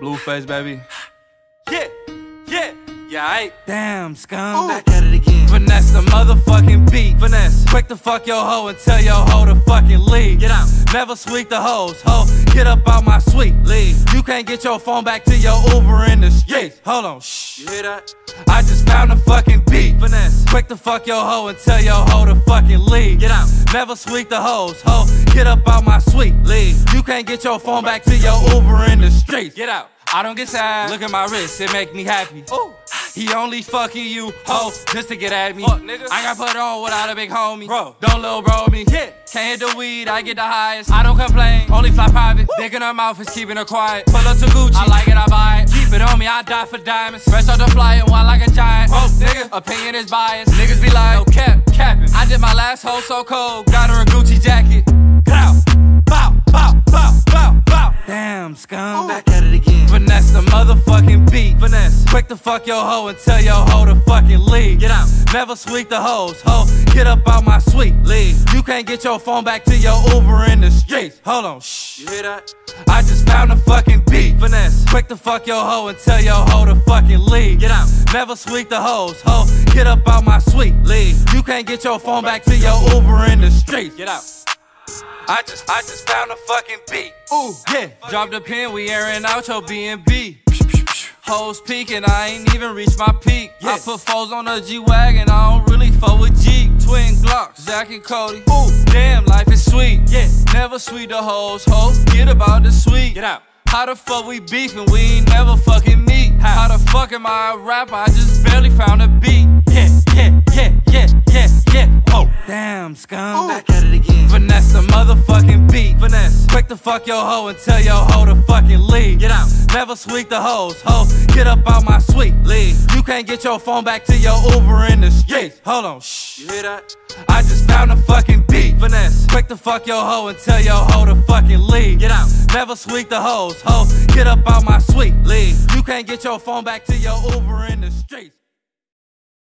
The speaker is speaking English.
Blueface, baby. Yeah, yeah, yeah, I. Damn, scum. Back at it again. Finesse the motherfucking beat. Finesse. Quick to fuck your hoe and tell your hoe to fucking leave. Get out. Never sweep the hoes. Ho, get up out my suite. Leave. You can't get your phone back to your Uber in the streets. Yeah. Hold on. Shh. You hear that? I just found a fucking beat. Finesse. Quick to fuck your hoe and tell your hoe to fucking leave. Get out. Never sweet the hoes. Ho, get up out my suite. Leave. You can't get your phone back to your Uber in the streets. Get out. I don't get sad. Look at my wrist, it make me happy. Ooh. He only fucking you, ho, just to get at me. Fuck, nigga. I got put on without a big homie. Bro. Don't little bro me. Yeah. Can't hit the weed, I get the highest. I don't complain, only fly private. Dick in her mouth is keeping her quiet. Pull up to Gucci, I like it, I buy it. Keep it on me, I die for diamonds. Fresh out the fly and wild like a giant. Oh, nigga, opinion is biased. Niggas be like, capping. I did my last hoe so cold, got her a Gucci jacket. Bow, bow, bow, bow, bow, bow. Damn, scum. Back at it again. Finesse the motherfucking beat. Finesse. Quick to fuck your hoe and tell your hoe to fucking leave. Get out. Never sweet the hoes. Ho, get up out my suite. Leave. You can't get your phone back to your Uber in the streets. Hold on, shh. You hear that? I just found a fucking beat. Finesse. Quick to fuck your hoe and tell your hoe to fucking leave. Get out. Never sweet the hoes. Ho, get up out my suite. Leave. You can't get your phone back to your Uber in the streets. Get out. I just, I just found a fucking beat. Ooh, yeah. Drop the pin, we airing out your B&B. Hoes peeking, I ain't even reached my peak. I put foes on a G-Wagon, I don't really fuck with Jeep. Twin Glocks, Zach and Cody. Ooh, damn, life is sweet. Yeah, never sweet the hoes. Hoes, get about the sweet. Get out. How the fuck we beefing? We ain't never fucking meet. How the fuck am I a rapper? I just barely found a beat. Yeah, yeah, yeah, yeah, yeah, yeah. Oh, damn, scum. Oh. Back at it again. Finesse the motherfucking beat. Finesse. Quick to fuck your hoe and tell your hoe to fucking leave. Get out. Never sweet the hoes. Ho, get up out my suite. Leave. You can't get your phone back to your Uber in the streets. Hold on, shh. You hear that? I just found a fucking beat. Finesse. Quick to fuck your hoe and tell your hoe to fucking leave. Get out. Never sweet the hoes. Ho, get up out my suite. Leave. You can't get your phone back to your Uber in the streets.